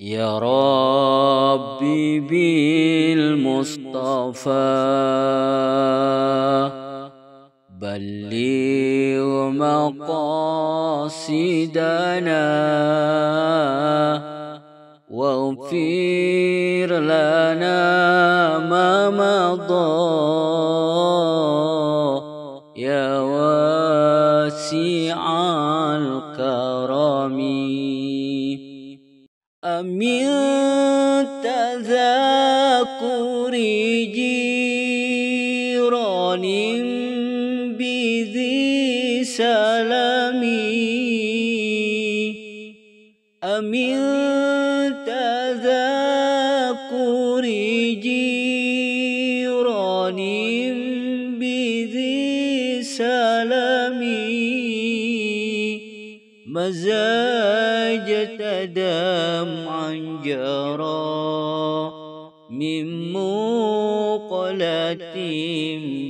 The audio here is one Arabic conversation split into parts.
يا ربي بالمصطفى بلغ مقاصدنا واغفر لنا ما مضى. أمن تذاكر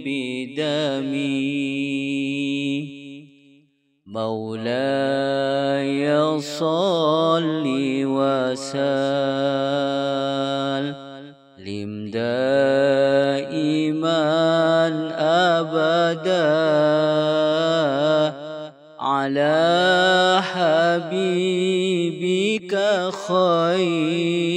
بدمي مولاي صل وسلم دائما أبدا على حبيبك خير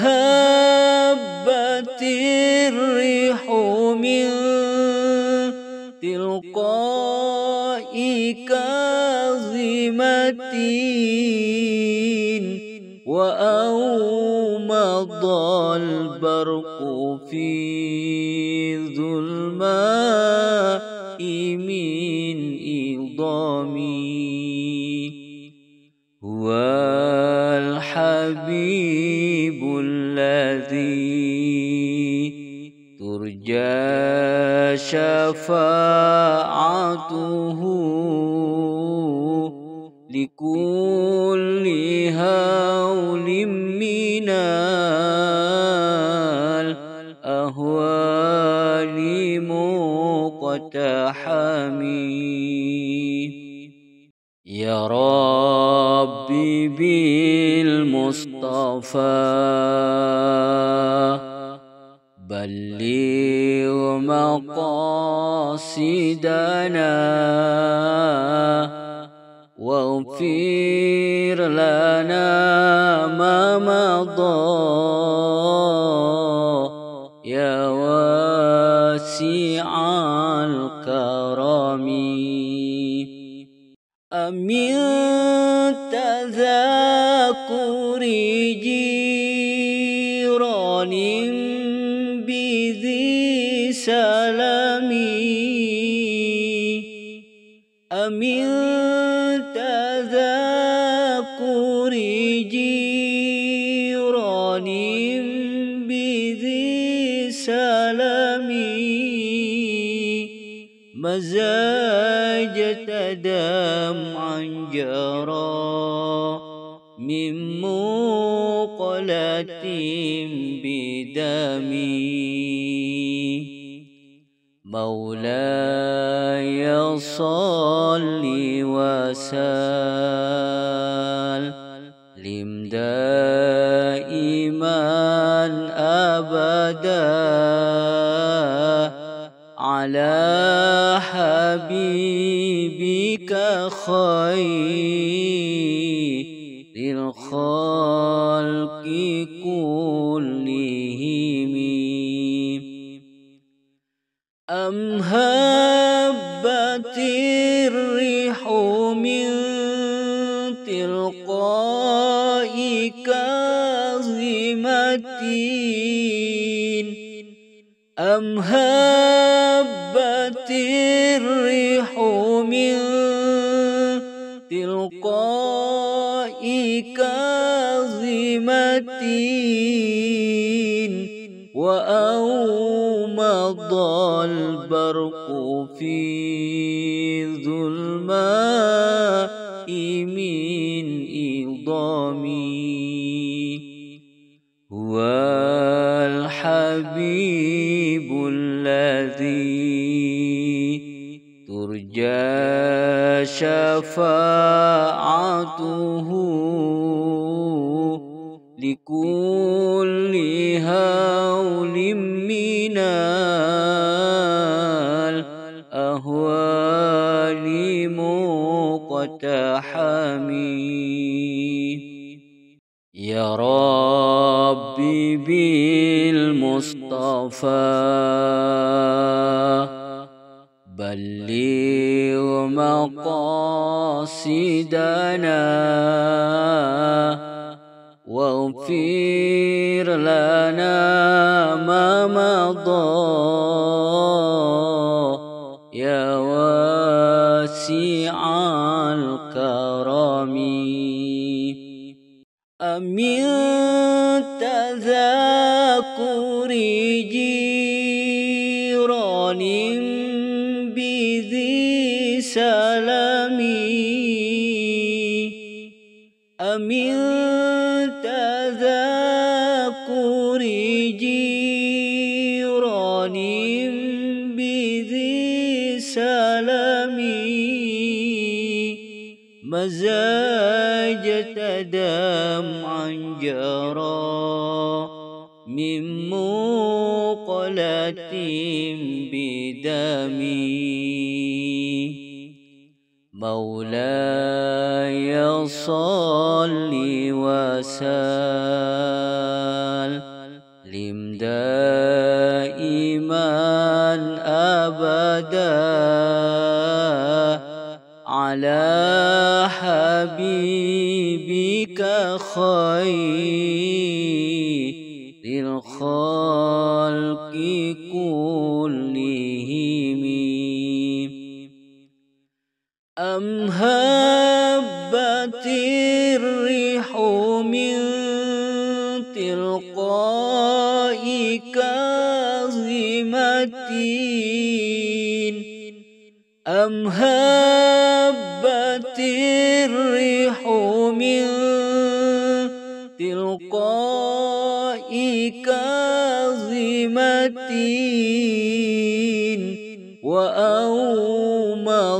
هبت الريح من تلقاء كاظمة وأومض البرق في شفاعته لكل هول من الأهوال مقتحمي يا ربي بالمصطفى مقاصدنا من مقلة بدمي مولاي صل وسلم. دائما أبدا. على حبيبك خير. في ظلماء من إضامي هو الحبيب الذي ترجى شفاعته. مقاصدنا واغفر لنا ما مضى يا واسع الكرم. أمن دمعا جرى من مقلة بدمي. مولاي صل وسلم. خير.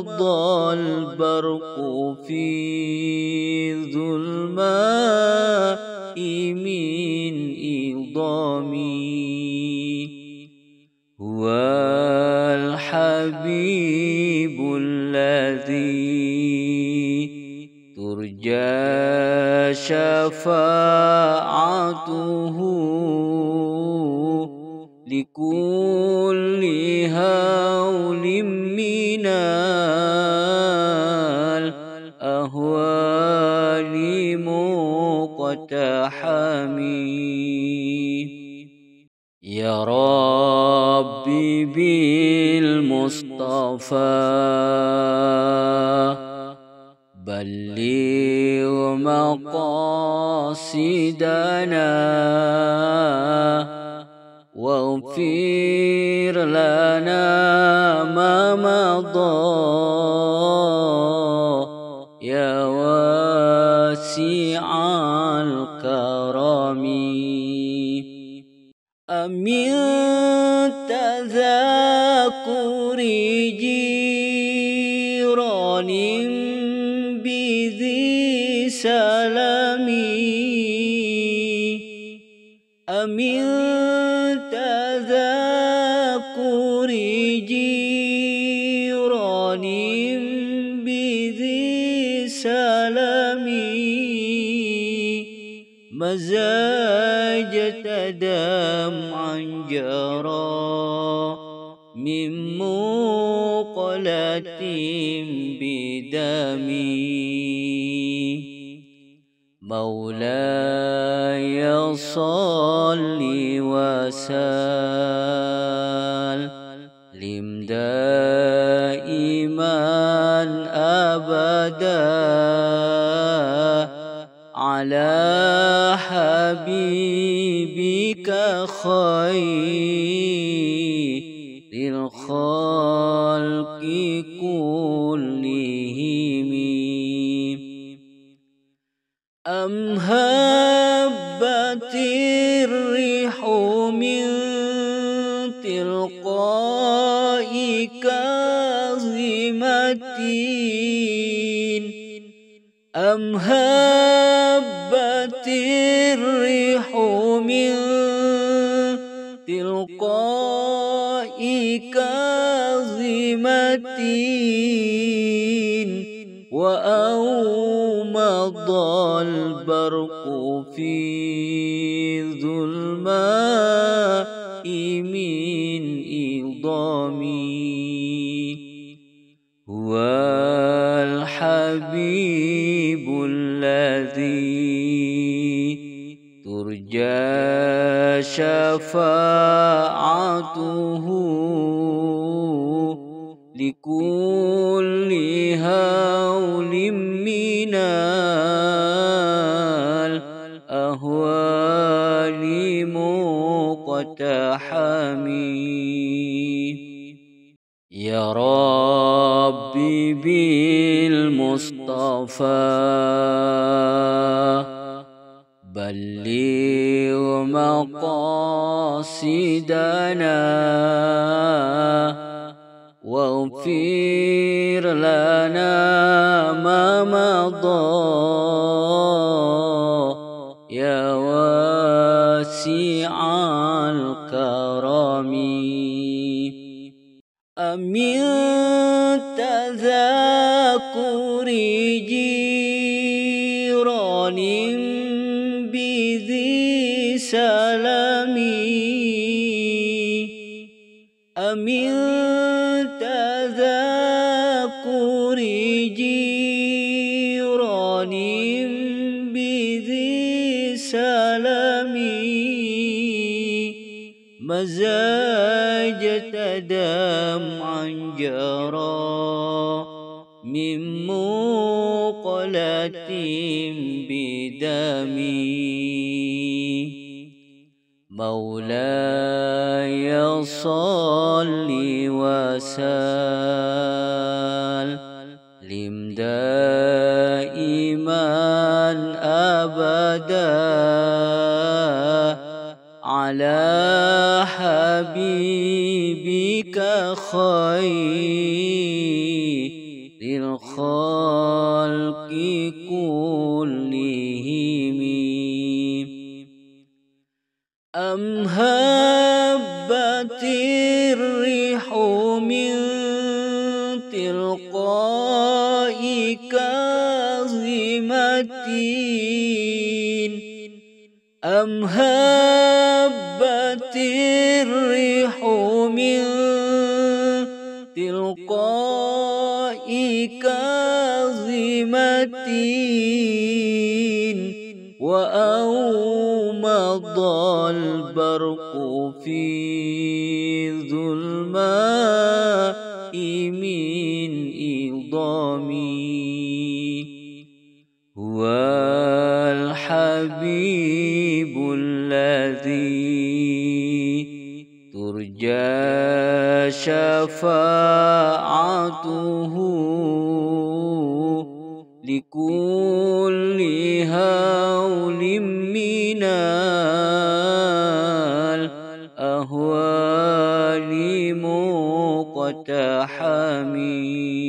وأومض البرق في ظلماء من إضامي. هو الحبيب الذي ترجى شفاعته بالمصطفى بلغ مقاصدنا. صل وسلم دائما أبدا على حبيبك خير. البرق في ظلماء من إضام هو الحبيب الذي ترجى شفاعته ربي بالمصطفى. بلغ مقاصدنا واغفر لنا ما مضى. الإضام هو الحبيب الذي ترجى شفاعته لكل هول من الأهوال مقتحمين.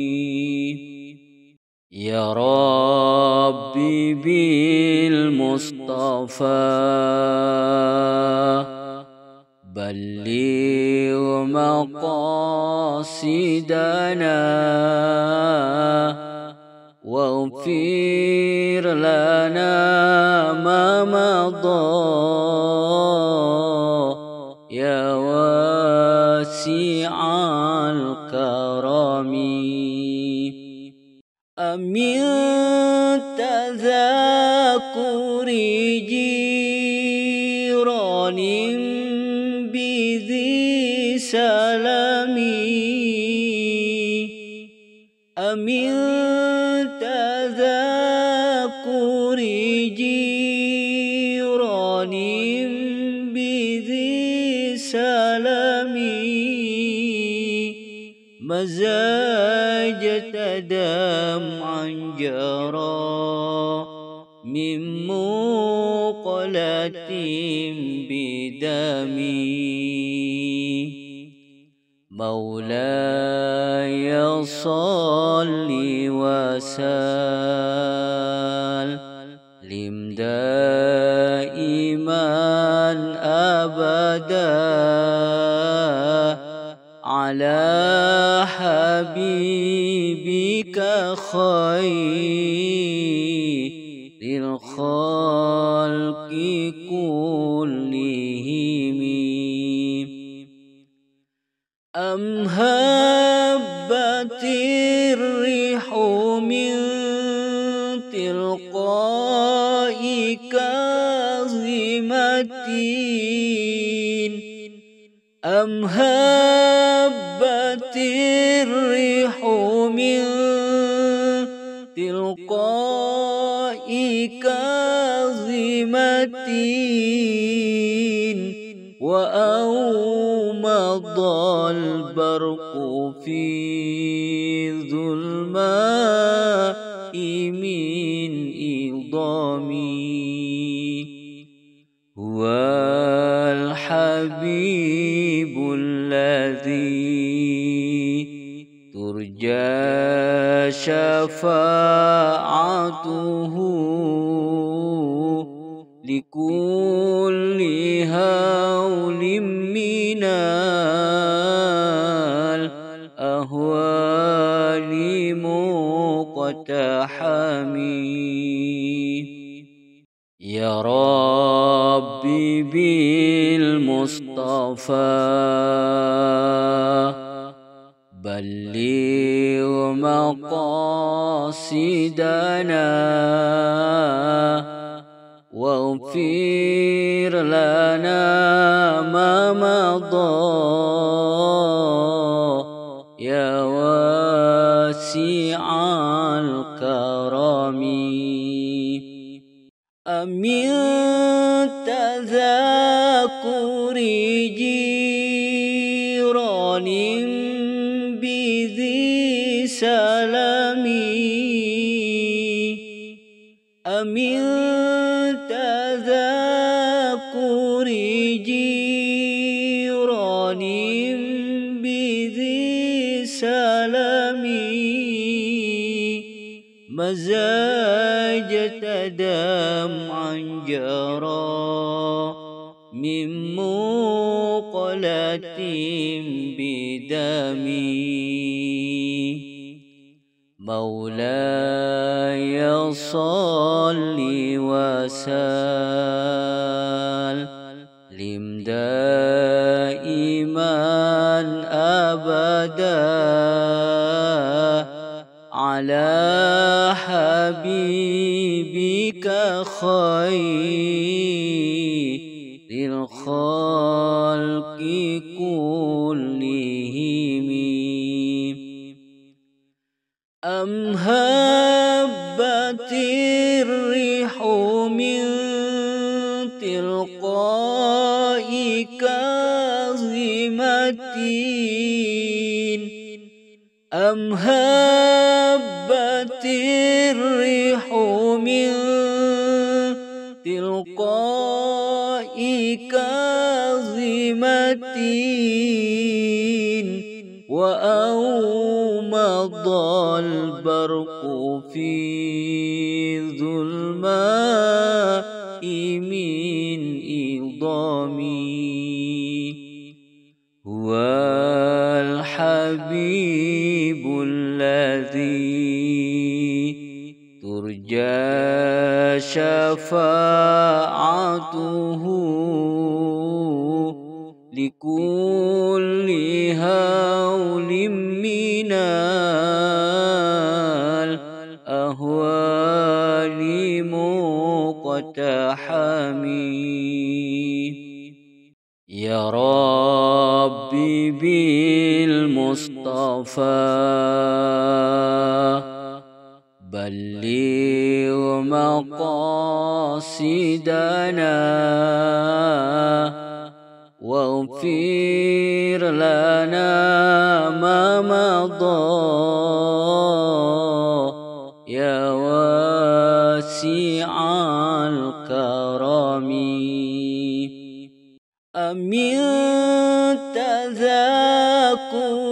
ربي بالمصطفى. بلغ مقاصدنا واغفر لنا ما مضى. على حبيبك خير. شفاعته ترجى شفاعته لكل هول من الأهوال مقتحمي يا ربي بالمصطفى مقاصدنا واغفر لنا ما مضى. يا واسع الكرم. أمن تذاكر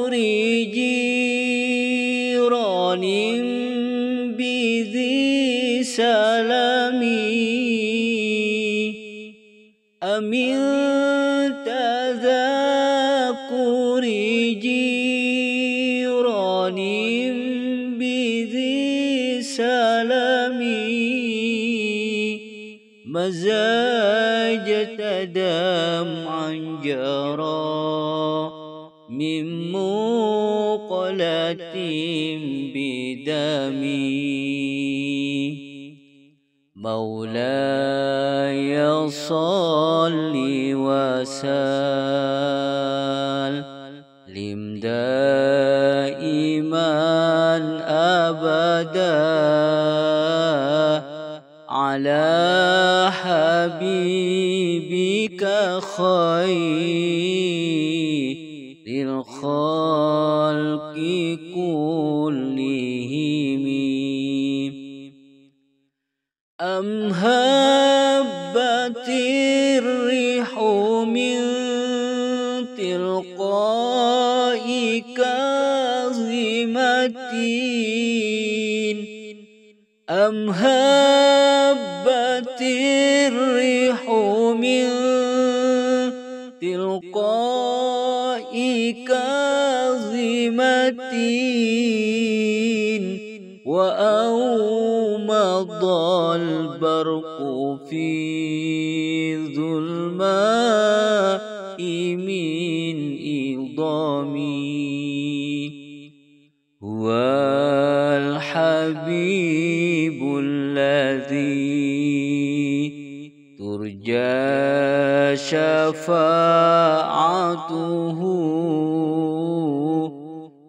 بدمي مولاي صل وسلم دائما أبدا على حبيبك خير كلهم أم هبت الريح من تلقاء كاظمة. أم هبت الريح وأومض البرق في ظلماء من إضامي هو الحبيب الذي ترجى شفاعته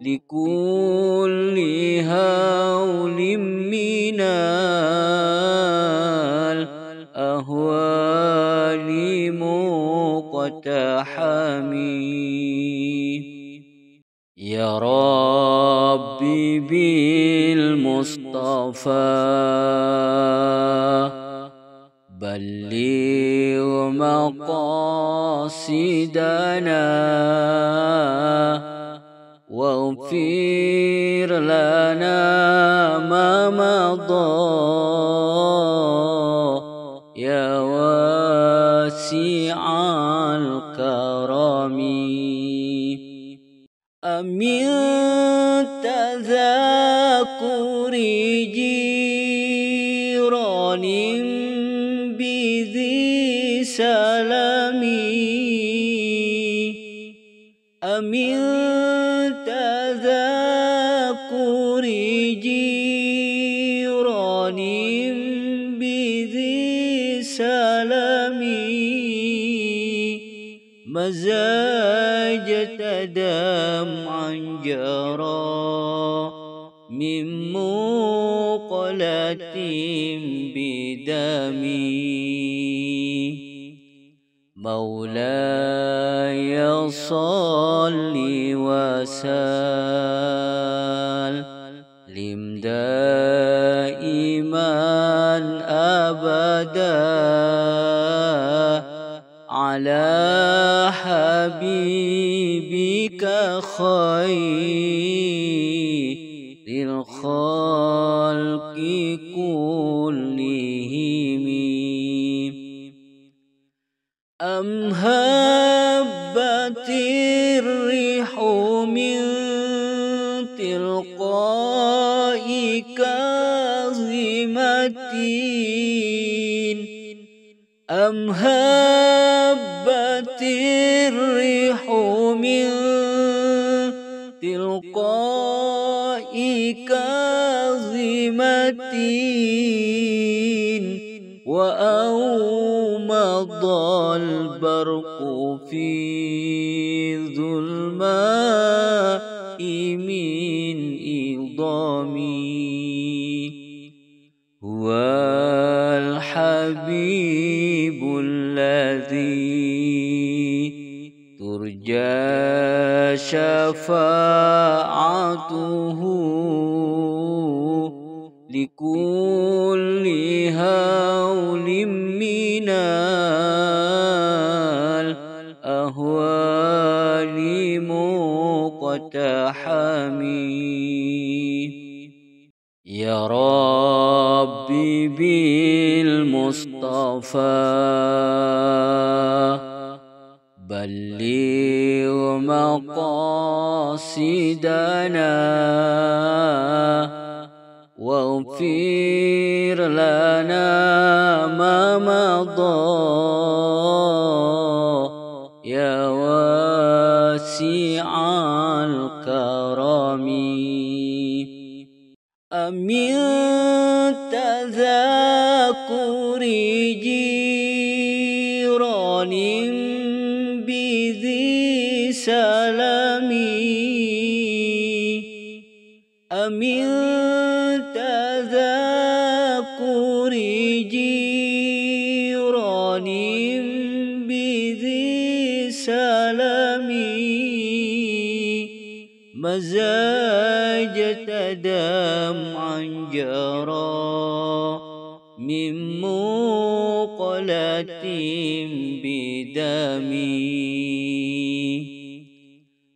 لكل هول من مقتحمي يا ربي بالمصطفى بلغ مقاصدنا. تذاكر جيران بذي سلمي أمن تذاكر جيران بذي سلمي مزاج دمعا جرى مقلة بدمي. مولاي صل وسلم دائما أبدا على حبيبك خير. البرق في ظلماء من إضامي. هو الحبيب الذي ترجى شفاعته لكل هول من مقتحمي يا ربي بالمصطفى بلغ مقاصدنا. oh.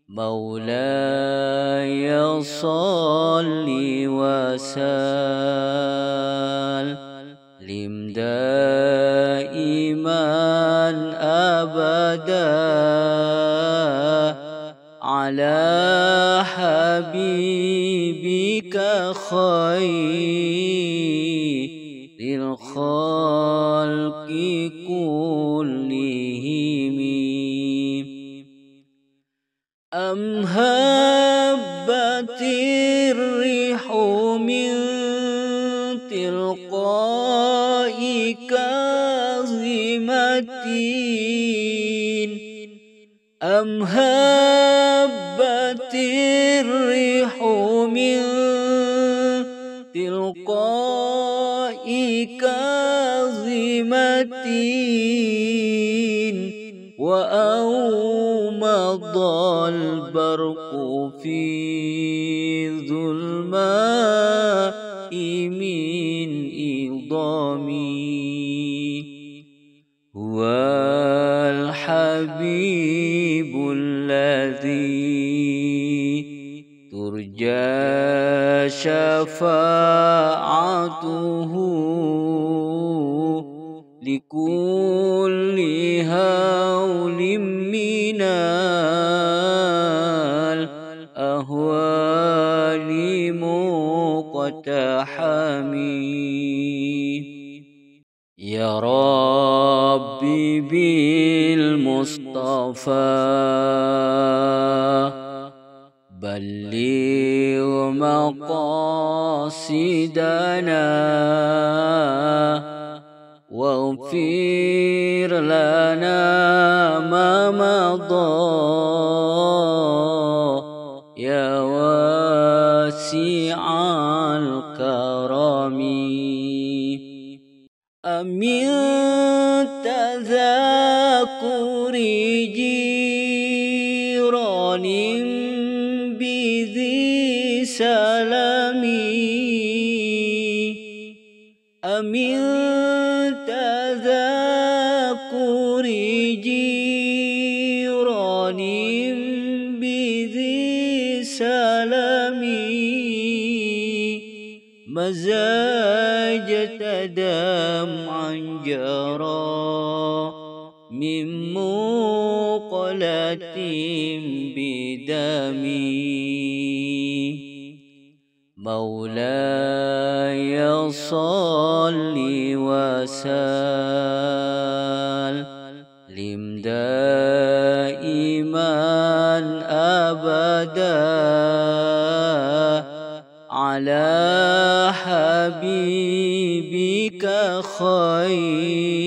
مولاي صل وسلم. دائما أبدا على حبيبك خير. كاظمة أم هبت الريح من تلقاء كاظمة وأومض البرق في شفاعته لكل هول من الأهوال مقتحمي. يا ربي بالمصطفى مقاصدنا سلامي مزاج دمعا جرى من مقلة بدمي. مولاي صل وسلم. خير.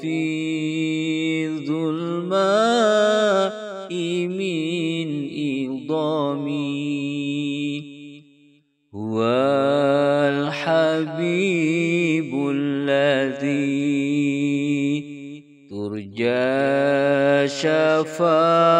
في ظلماء من إضامي هو الحبيب الذي ترجى شفاعته.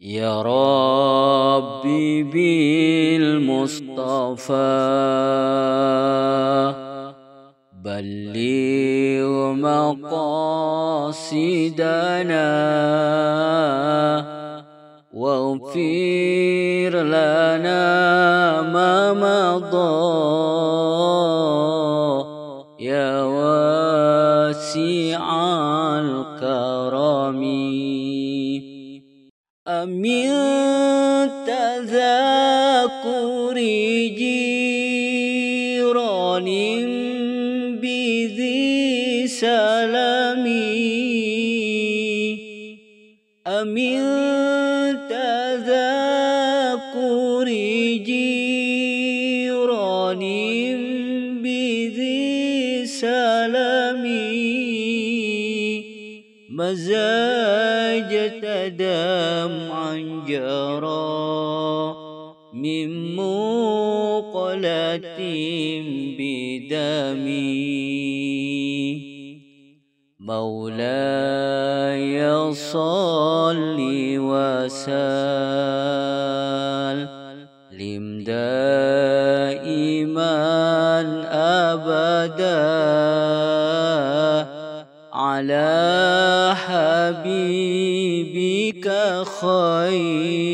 يا ربي بالمصطفى بلغ مقاصدنا واغفر لنا ما مضى. وسلم دائما أبدا على حبيبك خير.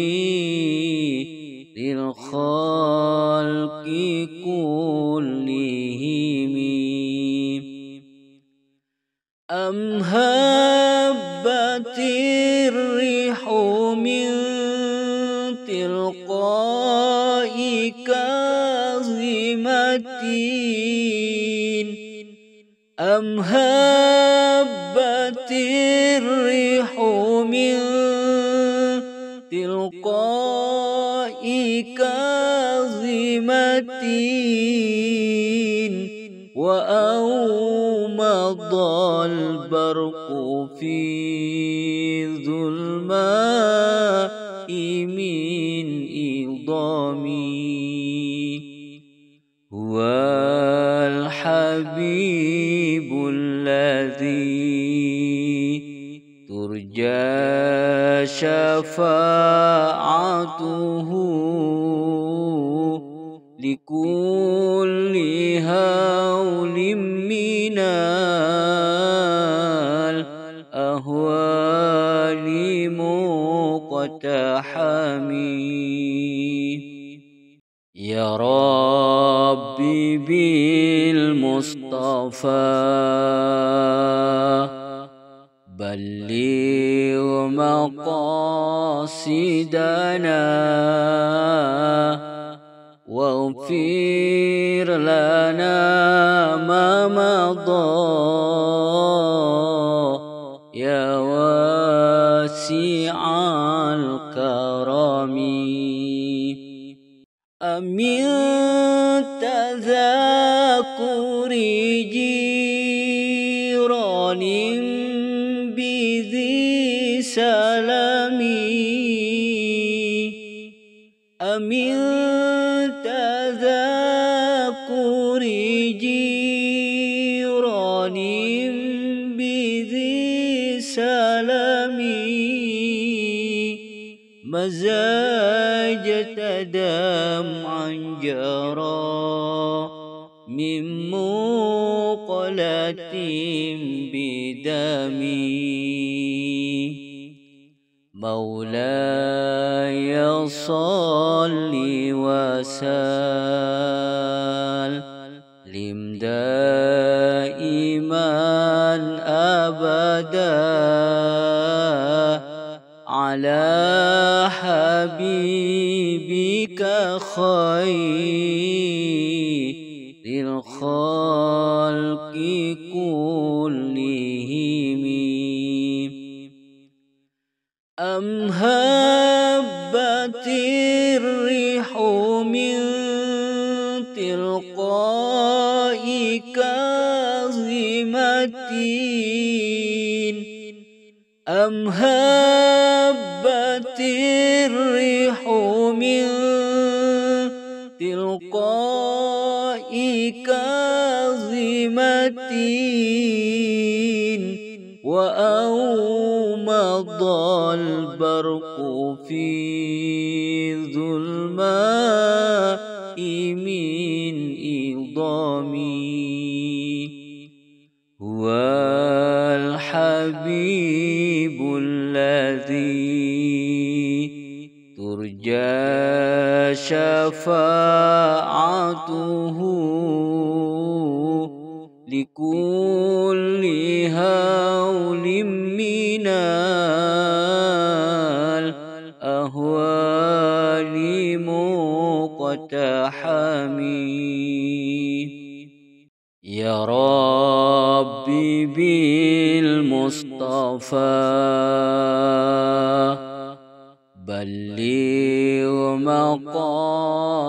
من مقلة بدمي. مولاي صل وسلم. دائما أبدا على حبيبك خير. شفاعته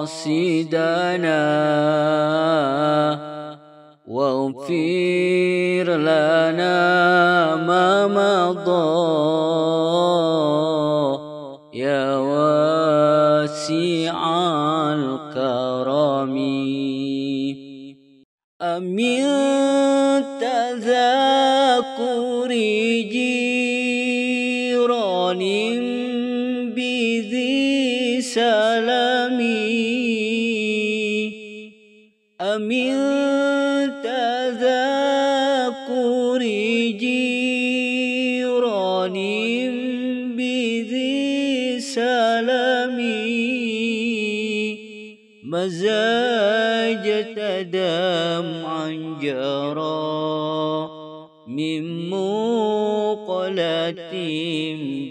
مقاصدنا واغفر لنا ما مضى.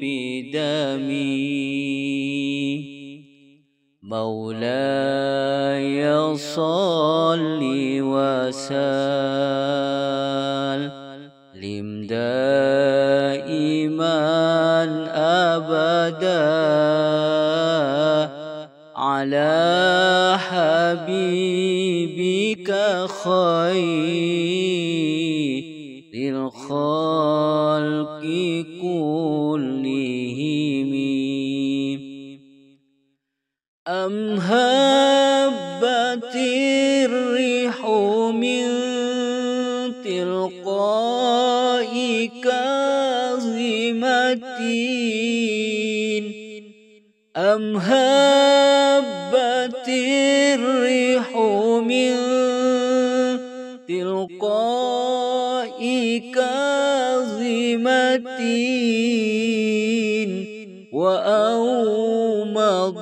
بدمي مولاي صل وسلم دائما أبدا على حبيبك خير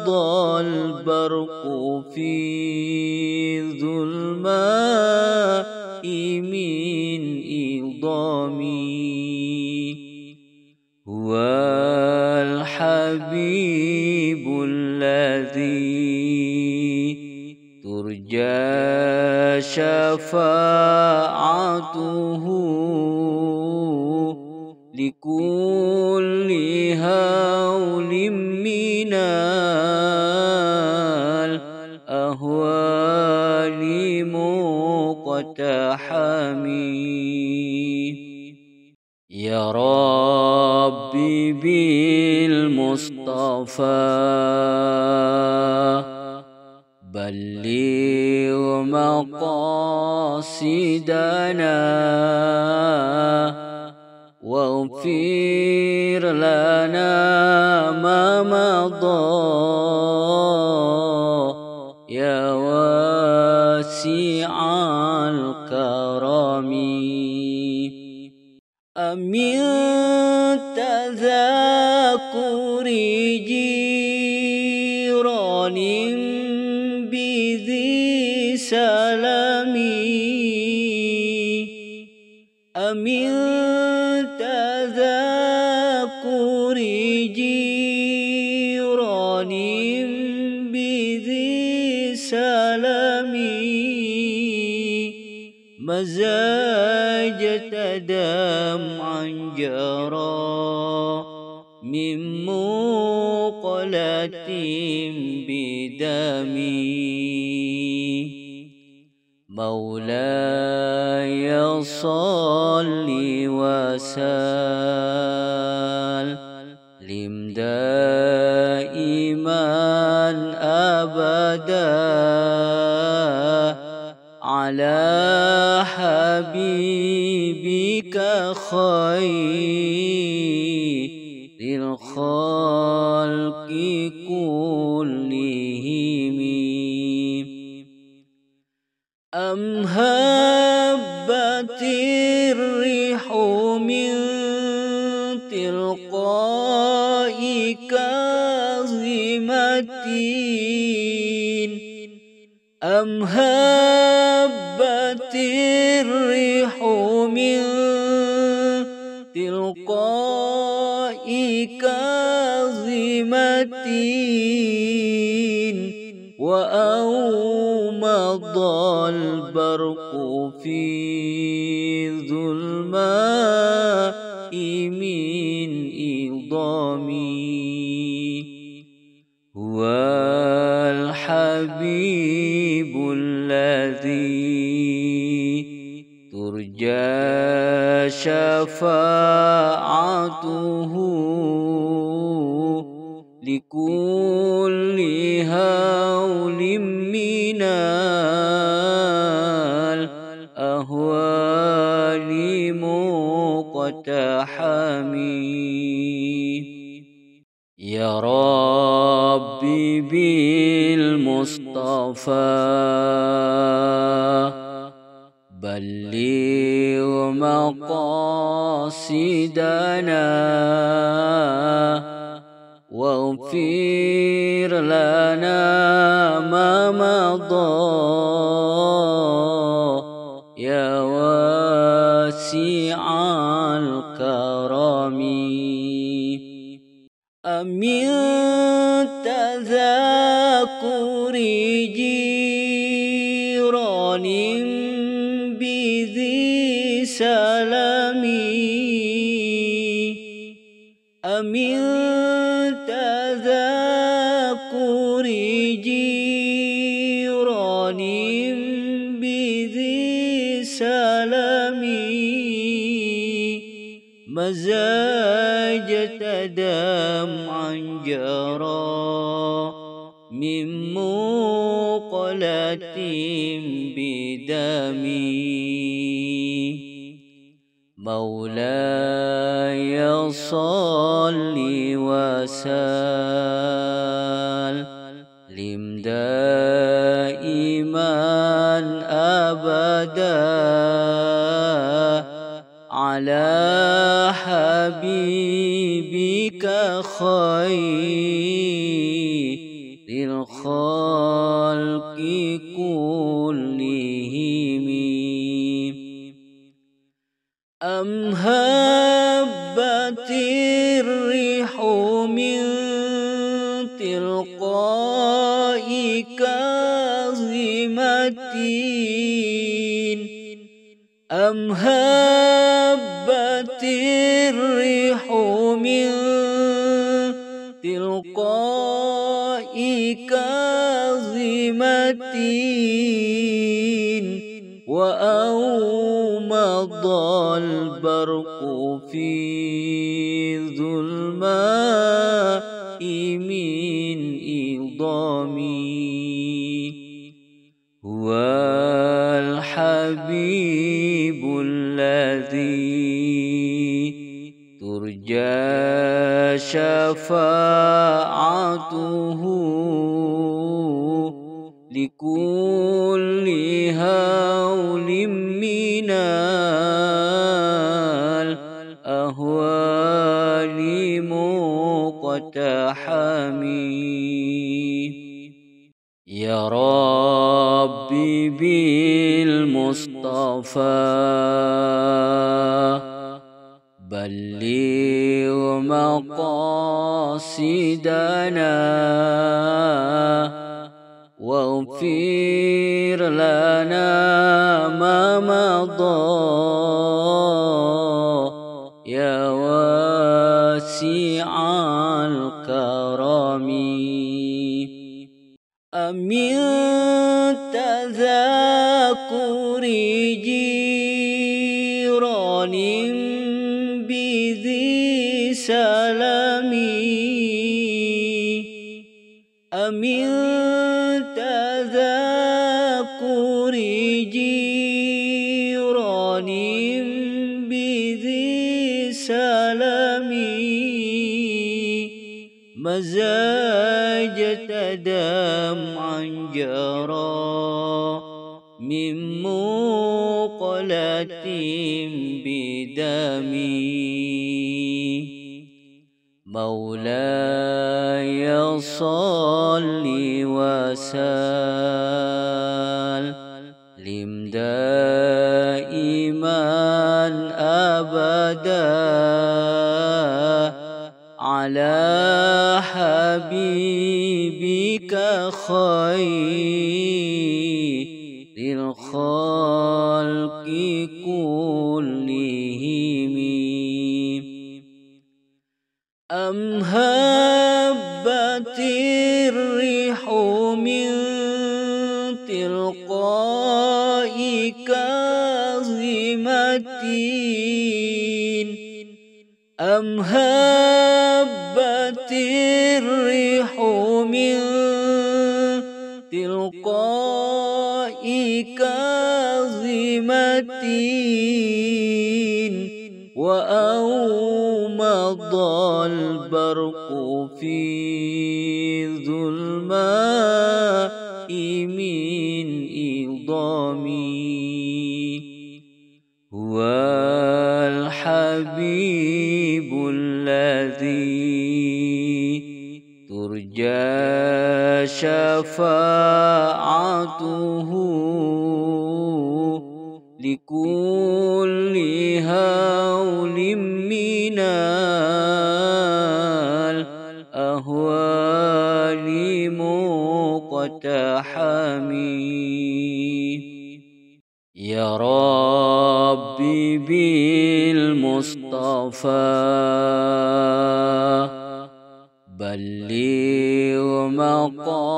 مضى البرق في ظلماء من إضامي هو الحبيب الذي ترجى شفاعته صل وسلم دائما أبدا على حبيبك خير. في ظلماء من إضامي. هو الحبيب الذي ترجى شفاعته. بلغ مقاصدنا واغفر لنا ما مضى. يا واسع الكرم. أمن تذاكر خير إضامي هو الحبيب الذي ترجى شفاعته لكل هول من الأهوال مقتحمي ربي بالمصطفى. بلغ مقاصدنا. سالم دائما أبدا على حبيبك خير. البرق في ظلماء من إضام هو الحبيب الذي ترجى شفاعته يا ربي بالمصطفى بلغ مقاصدنا.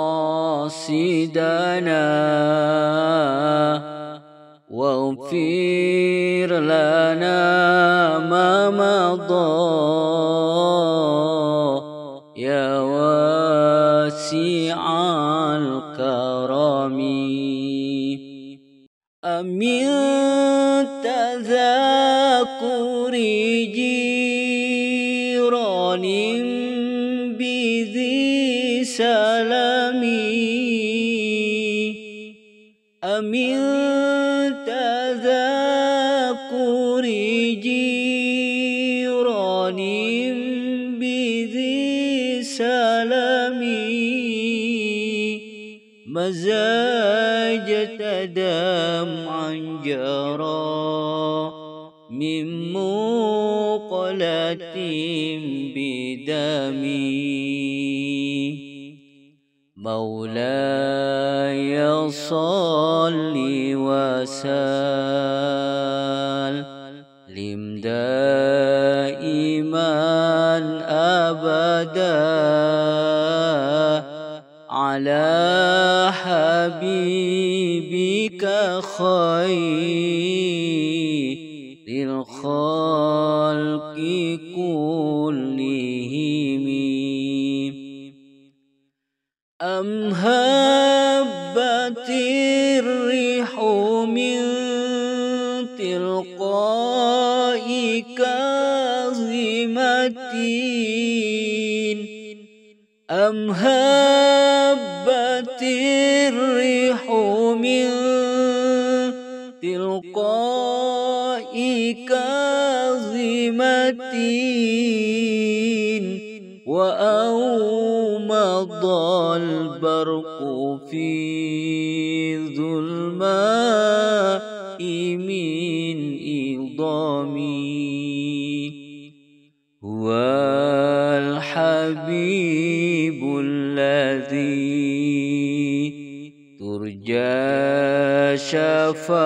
ترجى شفاعته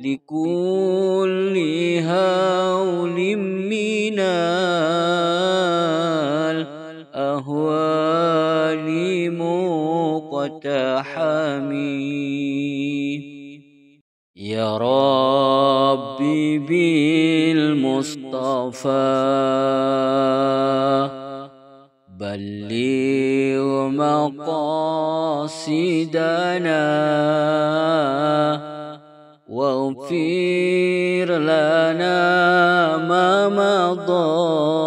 لكل هول من الأهوال مقتحمي يا ربي بالمصطفى بلغ مقاصدنا واغفر لنا ما مضى.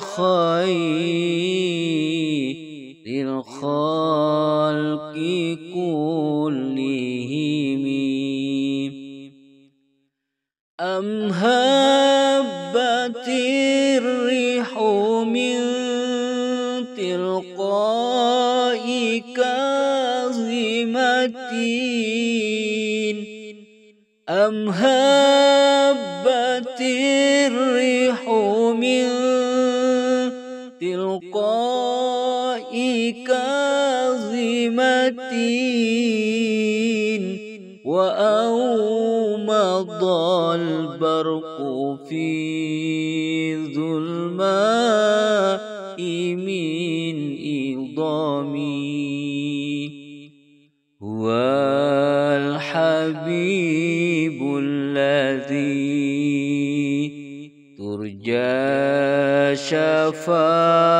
خير الخلق كلهم وأومض البرق في ظلماء من إضامي هو الحبيب الذي ترجى شفاعته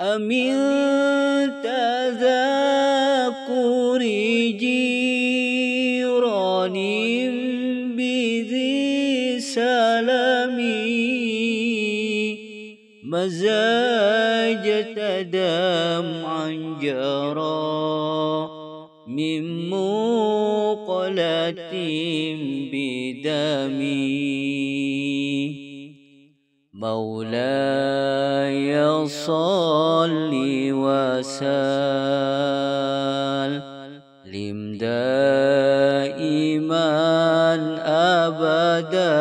أمن تذاكر جيران بذي سلمي مزاج دمعا جرى من مقلة بدمي مولاي صل وسلم دائما أبدا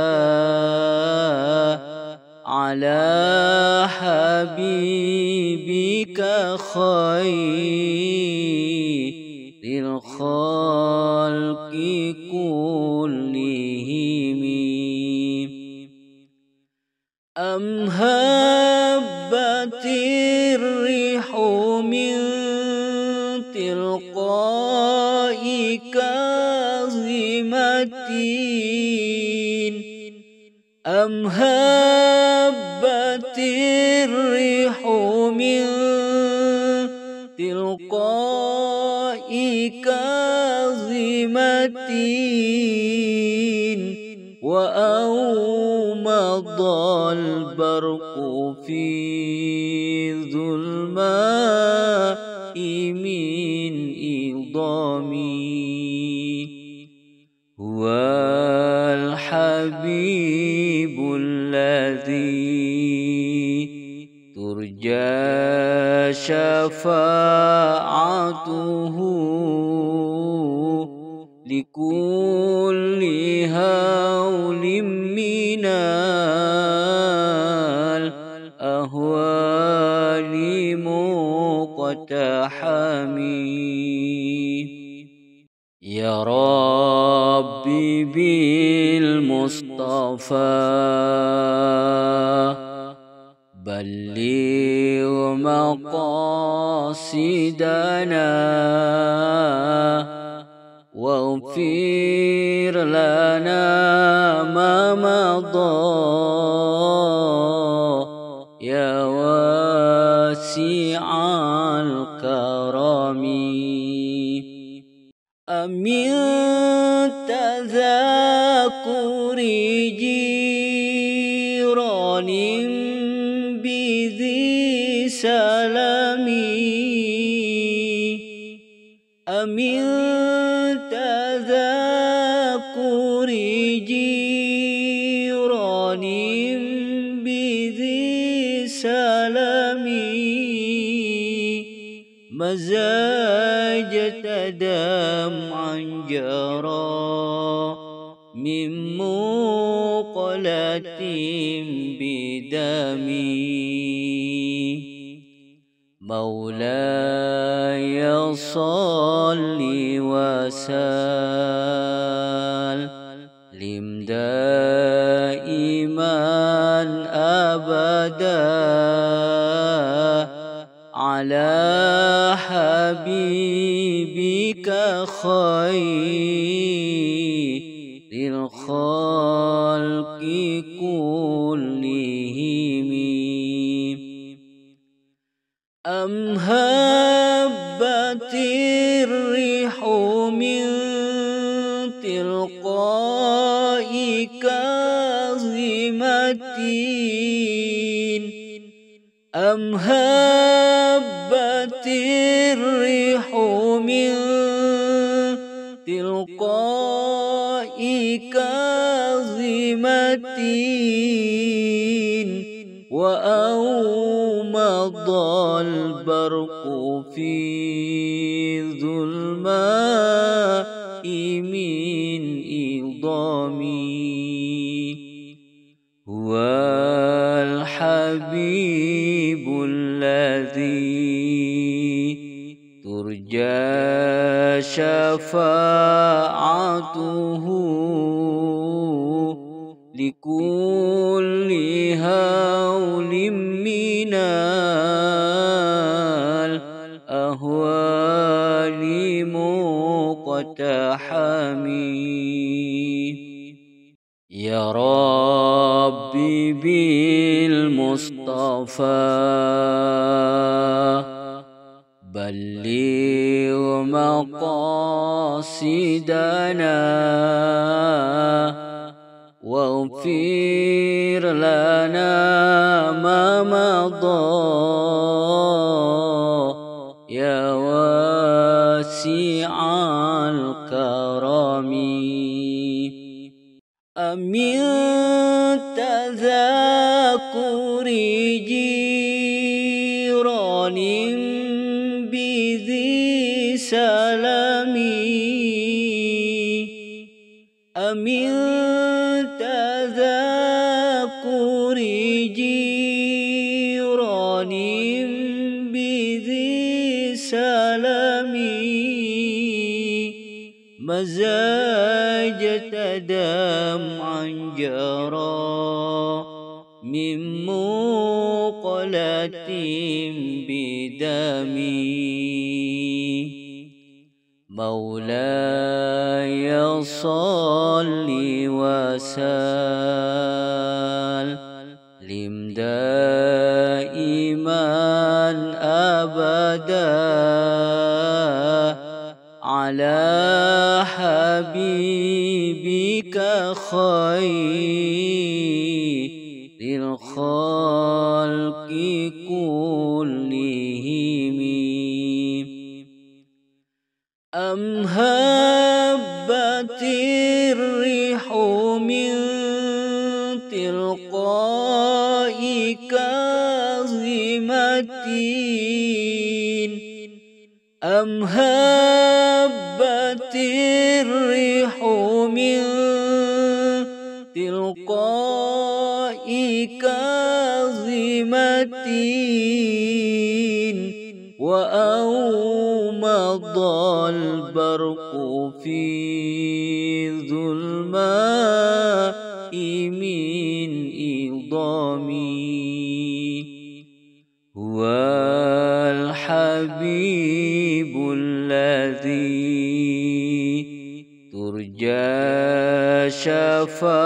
على حبيبك خير. شفاعته لكل هول من الأهوال مقتحمي يا ربي بالمصطفى قاصدنا خير الخلق كلهم. أم هبت الريح من تلقاء كاظمة؟ أم هبت الريح كاظمة وأومض البرق في ظلمات شفاعته لكل هول من الأهوال مقتحم يا ربي بالمصطفى قاصدنا سلامي مزاجة دمعا جرى من مقلة بدمي مولاي صل وسلم حبيبك خير. في ظلماء من إضامي. هو الحبيب الذي ترجى شفاعته.